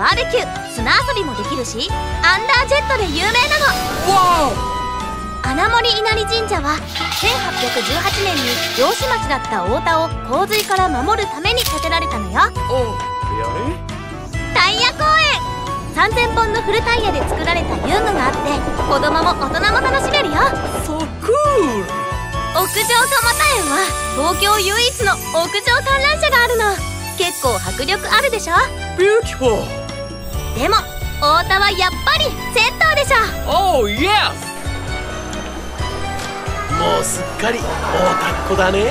バーベキュー砂遊びもできるしアンダージェットで有名なの。穴守稲荷神社は1818年に漁師町だった太田を洪水から守るために建てられたのよ。タイヤ公園。3000本のフルタイヤで作られた遊具があって子供も大人も楽しめるよ。So cool! 屋上蒲田園は東京唯一の屋上観覧車があるの結構迫力あるでしょ？Beautiful! でも太田はやっぱり銭湯でしょ Oh, yes! もうすっかり大田っ子だね